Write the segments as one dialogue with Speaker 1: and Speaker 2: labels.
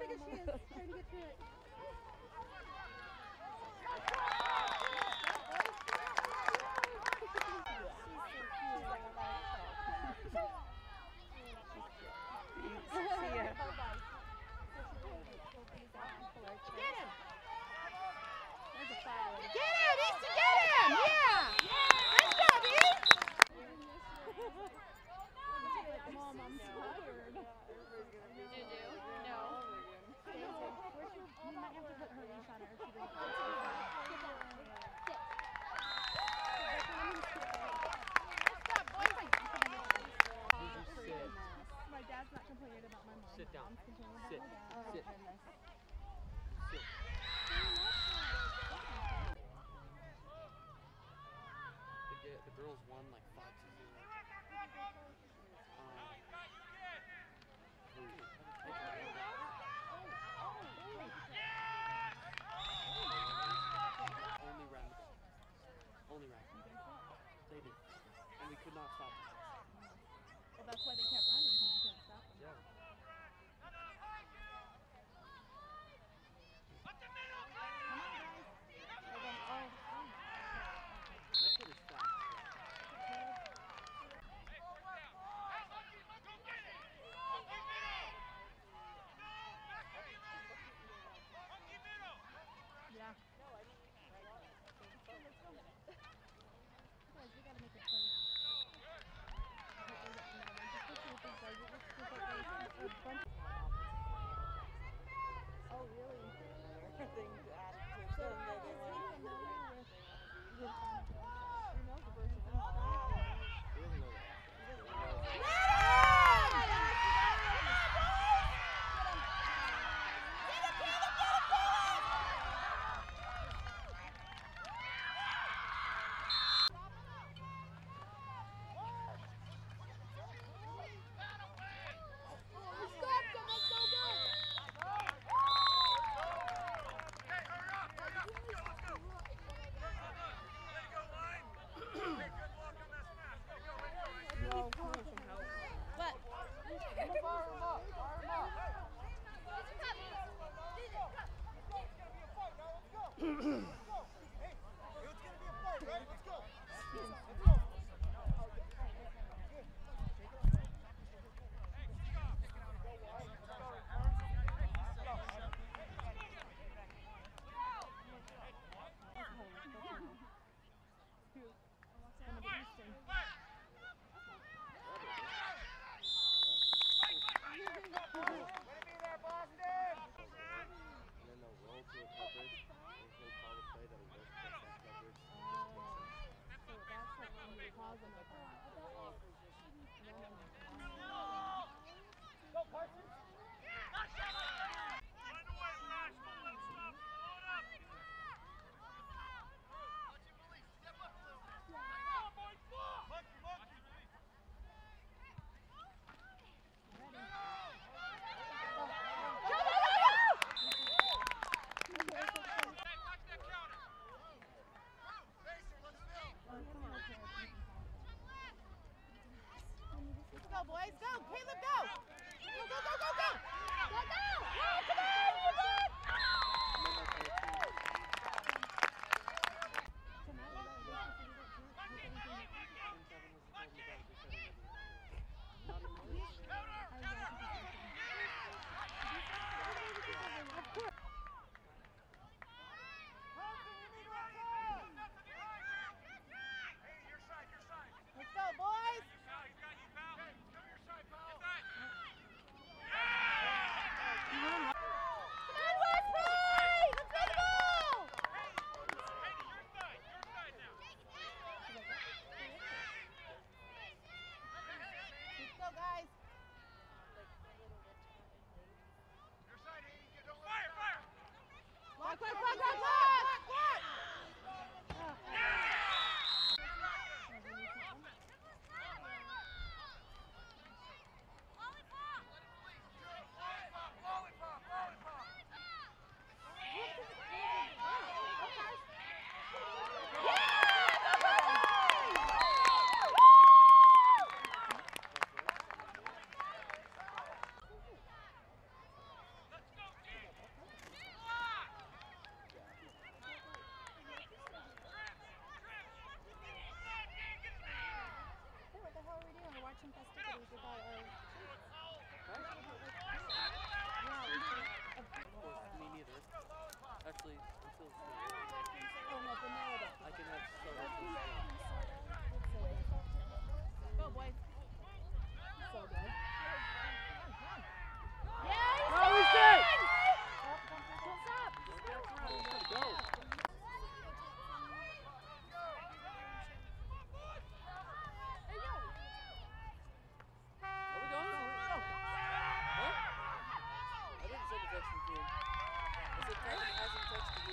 Speaker 1: big as she is, trying to get through it.
Speaker 2: might have to put her leash on her if she doesn't want to. Sit. Complaining about my mom.
Speaker 3: Down. Sit.
Speaker 2: Sit. Oh,
Speaker 3: Sit. The girls won like could not stop
Speaker 2: it. Mm-hmm.
Speaker 1: Let's go, Caleb.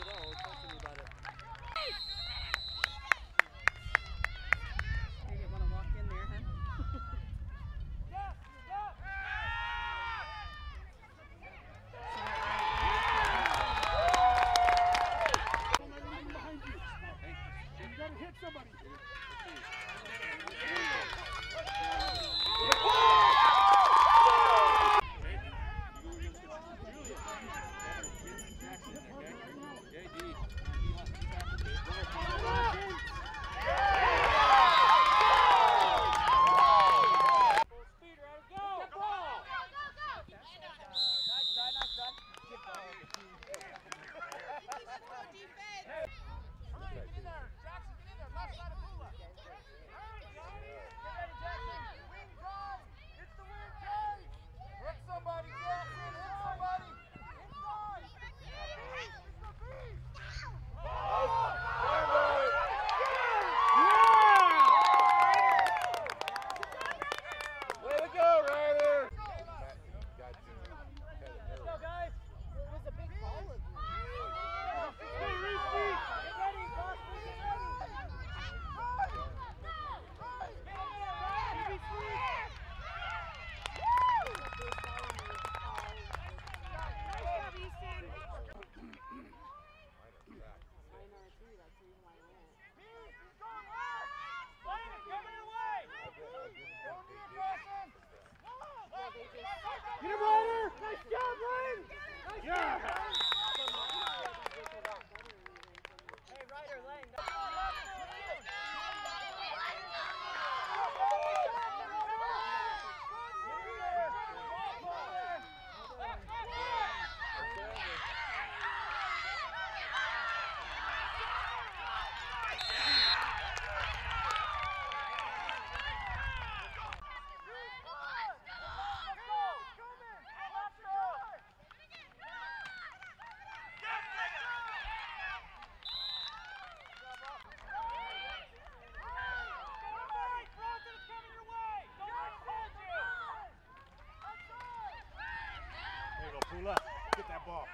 Speaker 4: At all
Speaker 1: Up. Get that ball.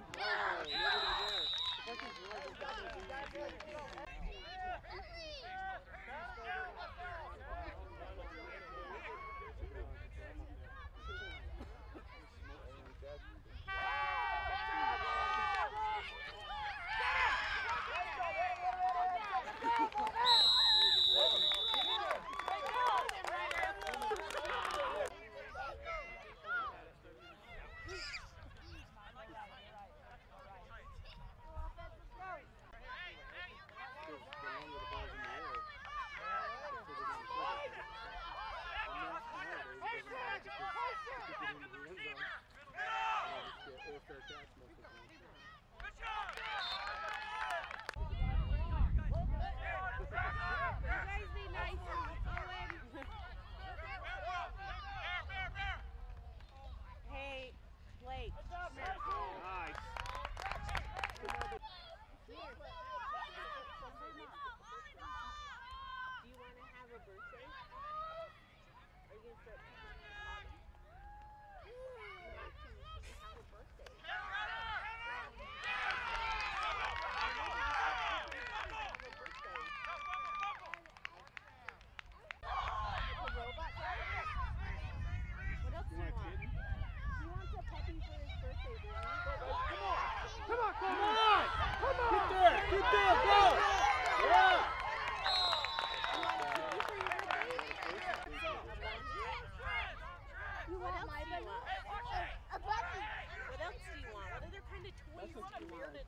Speaker 4: Thank you.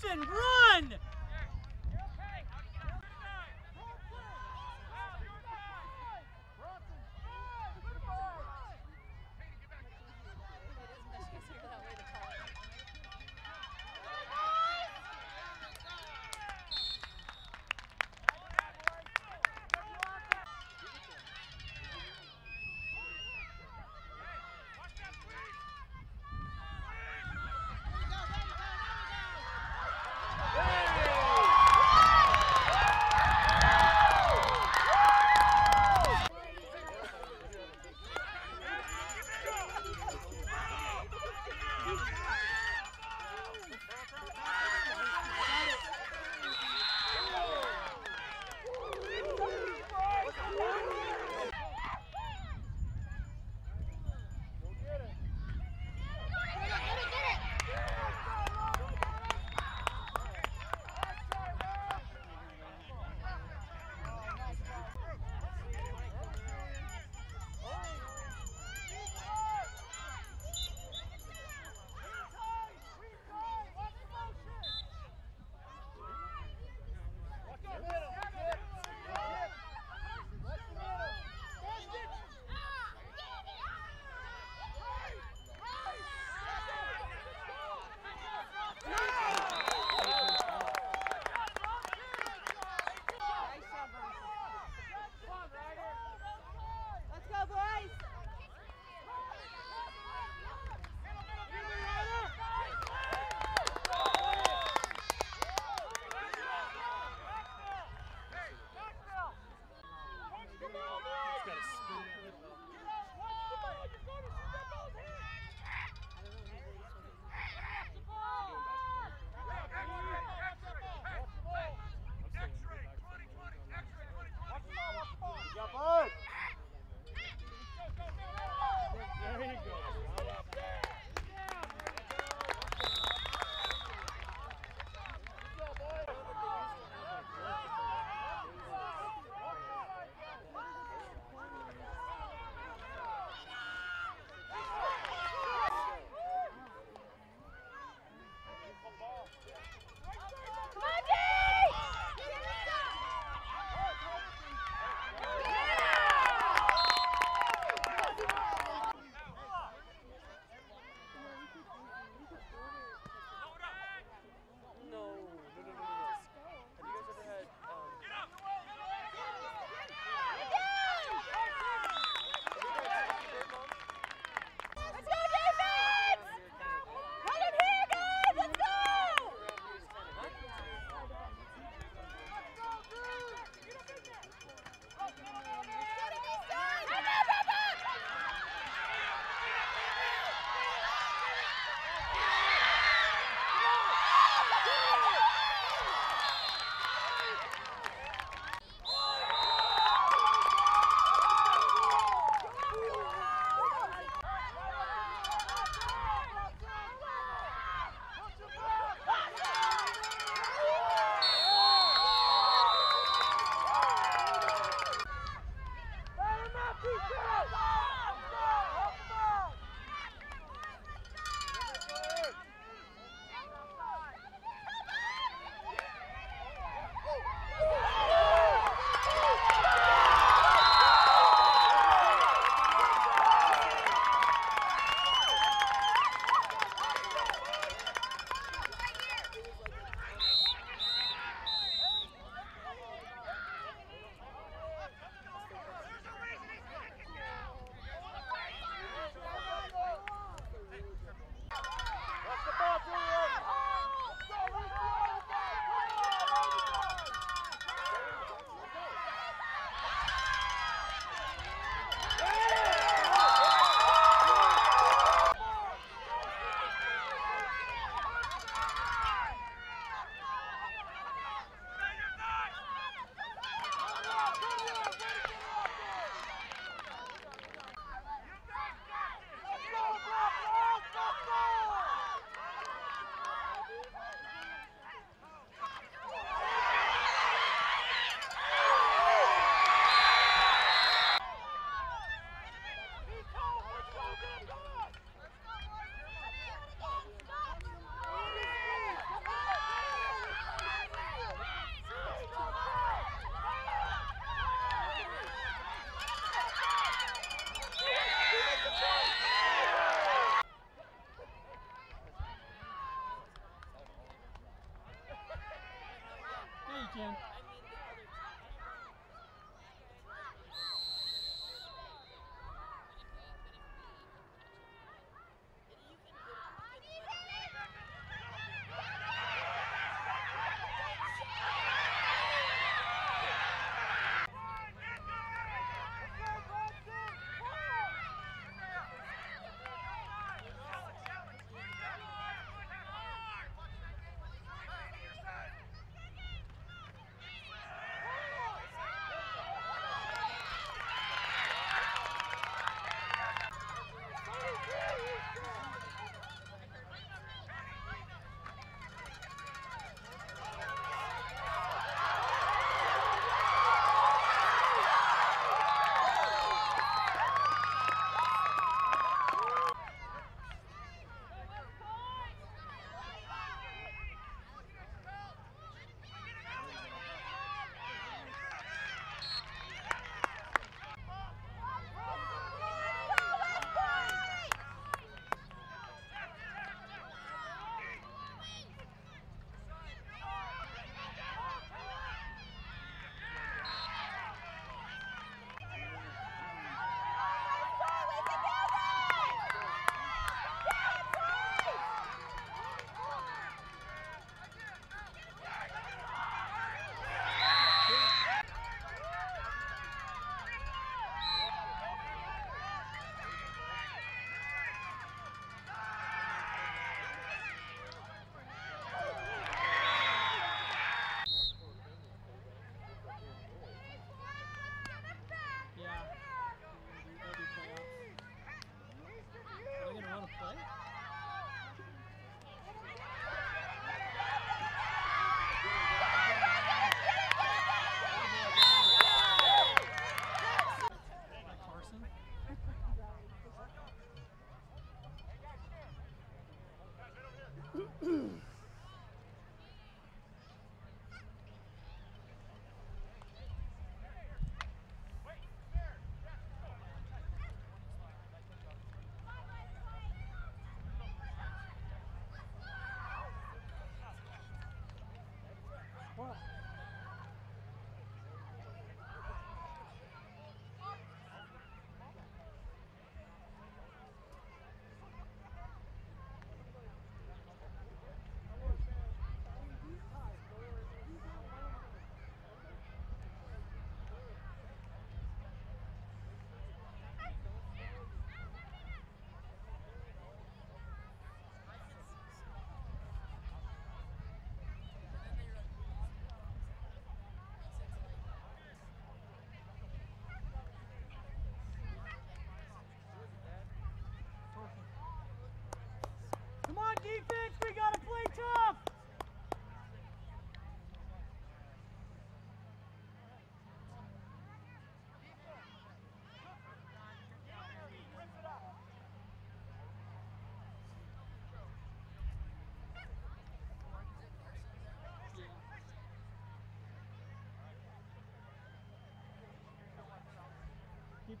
Speaker 5: Jackson, run!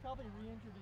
Speaker 5: Probably re-injured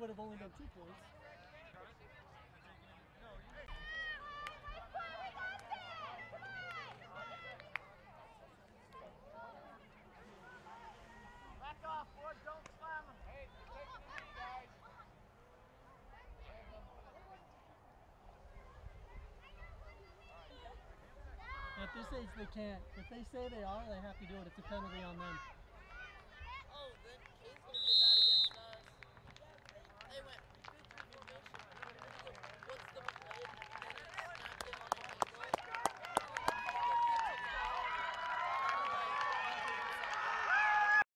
Speaker 5: would have only been two points.
Speaker 1: Back off, boys. Don't slam them. Hey, take the lead, guys.
Speaker 5: At this age, they can't. If they say they are, they have to do it. It's a penalty on them.